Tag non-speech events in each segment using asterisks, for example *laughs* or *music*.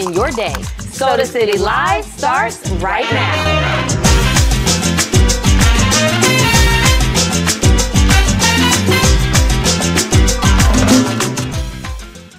in your day. Soda City Live starts right now.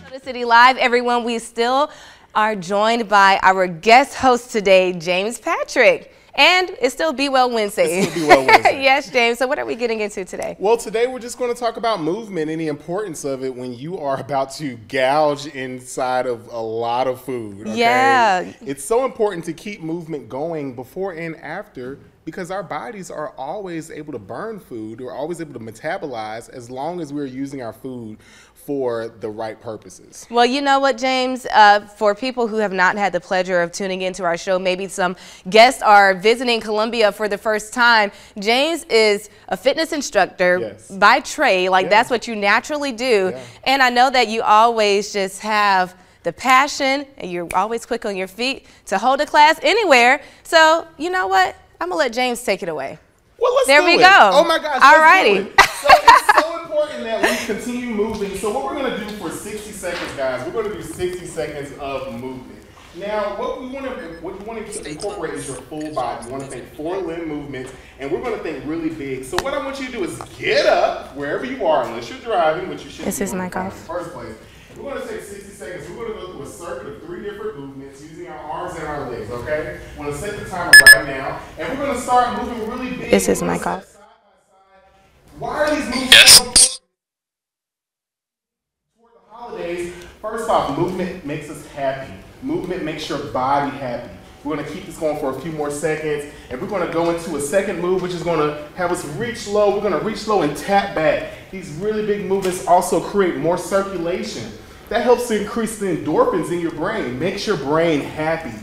Soda City Live, everyone. We still are joined by our guest host today, James Patrick. And it's still Be Well Wednesday. It's still Be Well Wednesday. *laughs* yes, James. So what are we getting into today? Well, today we're just going to talk about movement and the importance of it when you are about to gouge inside of a lot of food. okay? Yeah. It's so important to keep movement going before and after because our bodies are always able to burn food. We're always able to metabolize as long as we're using our food for the right purposes. Well, you know what, James? Uh, for people who have not had the pleasure of tuning into our show, maybe some guests are visiting Columbia for the first time. James is a fitness instructor Yes. by trade, like Yeah. that's what you naturally do. Yeah. And I know that you always just have the passion and you're always quick on your feet to hold a class anywhere. So, you know what? I'm going to let James take it away. Well, let's There do we it. go. Oh my gosh. Alrighty. let's do it. So it's so important that we continue moving. So what we're gonna do for 60 seconds, guys, we're gonna do 60 seconds of movement. Now, what we want to what you want to incorporate is your full body. You want to think four limb movements, and we're going to think really big. So what I want you to do is get up wherever you are, unless you're driving, which you should. Is be his mic off? First place. We're going to take 60 seconds. We're going to go through a circuit of three different movements using our arms and our legs. Okay? We're going to set the timer right now, and we're going to start moving really big. This is his We're gonna mic set off? side side. Why are these movements so important? Toward the holidays, first off, movement makes us happy. Movement makes your body happy. We're gonna keep this going for a few more seconds, and we're gonna go into a second move, which is gonna have us reach low. We're gonna reach low and tap back. These really big movements also create more circulation. That helps to increase the endorphins in your brain, makes your brain happy.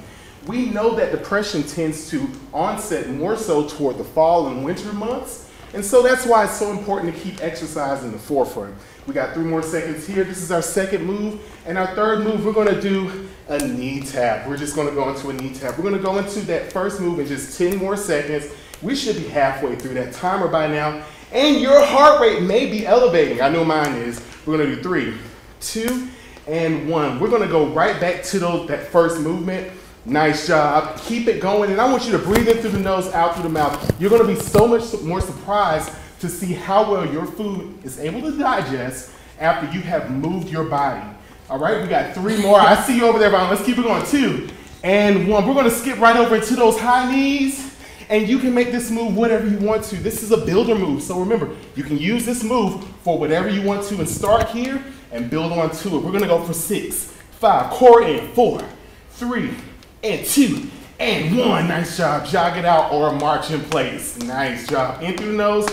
We know that depression tends to onset more so toward the fall and winter months. And so that's why it's so important to keep exercise in the forefront. We got three more seconds here. This is our second move. And our third move, we're gonna do a knee tap. We're just gonna go into a knee tap. We're gonna go into that first move in just 10 more seconds. We should be halfway through that timer by now. And your heart rate may be elevating. I know mine is. We're gonna do three, two, and one. We're gonna go right back to those, that first movement. Nice job. Keep it going. And I want you to breathe in through the nose, out through the mouth. You're going to be so much more surprised to see how well your food is able to digest after you have moved your body. All right, we got three more. I see you over there, Vaughn. Let's keep it going. Two and one. We're to skip right over into those high knees. And you can make this move whatever you want to. This is a builder move. So remember, you can use this move for whatever you want to and start here and build on to it. We're to go for six, five, core in, four, three, and two, and one. Nice job. Jog it out or march in place. Nice job. In through the nose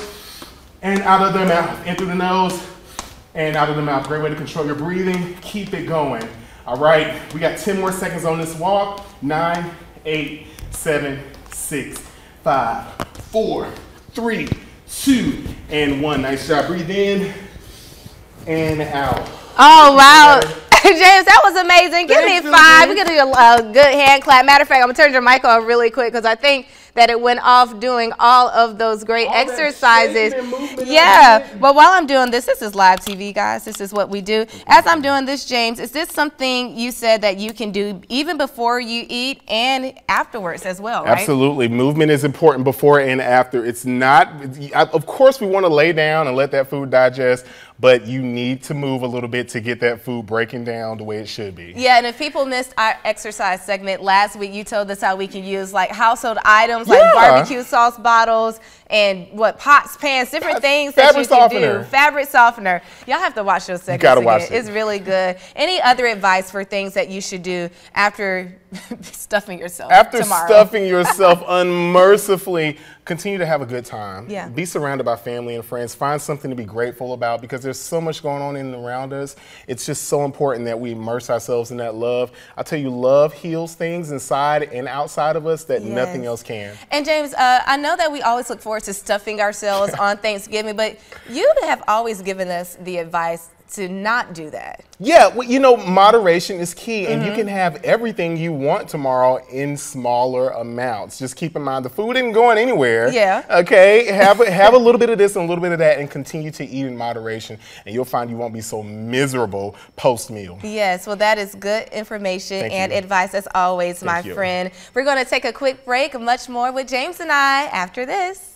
and out of the mouth. In through the nose and out of the mouth. Great way to control your breathing. Keep it going. All right, we got 10 more seconds on this walk. Nine, eight, seven, six, five, four, three, two, and one. Nice job. Breathe in and out. Oh, wow. *laughs* James, that was amazing. Give Thanks, me five. We're going to do a, a good hand clap. Matter of fact, I'm going to turn your mic on really quick because I think that it went off doing all of those great All exercises. shaking and movement Yeah. and- But while I'm doing this, this is live TV, guys. This is what we do. As I'm doing this, James, is this something you said that you can do even before you eat and afterwards as well, right? Absolutely. Movement is important before and after. It's not, of course, we want to lay down and let that food digest, but you need to move a little bit to get that food breaking down the way it should be. Yeah, and if people missed our exercise segment last week, you told us how we can use like household items like barbecue sauce bottles and what pots, pans, different Fa- things that fabric you can softener. do. Fabric softener. Y'all have to watch those segments gotta again. watch it. It's really good. Any other advice for things that you should do after *laughs* stuffing yourself After tomorrow? stuffing yourself *laughs* unmercifully, continue to have a good time. Yeah. Be surrounded by family and friends. Find something to be grateful about because there's so much going on in and around us. It's just so important that we immerse ourselves in that love. I tell you, love heals things inside and outside of us that nothing else can. And James, uh, I know that we always look forward to stuffing ourselves *laughs* on Thanksgiving, but you have always given us the advice to not do that? Yeah, well, you know, moderation is key, and Mm-hmm. you can have everything you want tomorrow in smaller amounts. Just keep in mind the food isn't going anywhere. Yeah. Okay. Have a, have a little bit of this and a little bit of that, and continue to eat in moderation, and you'll find you won't be so miserable post meal. Yes, well, that is good information Thank and you. advice as always, my you. friend. We're going to take a quick break. Much more with James and I after this.